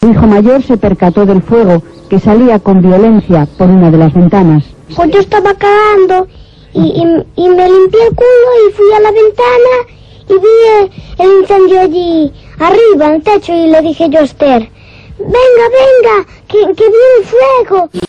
Su hijo mayor se percató del fuego que salía con violencia por una de las ventanas. Pues yo estaba cagando y, me limpié el culo y fui a la ventana y vi el, incendio allí arriba en el techo y le dije yo a Esther, venga, venga, que, que viene fuego.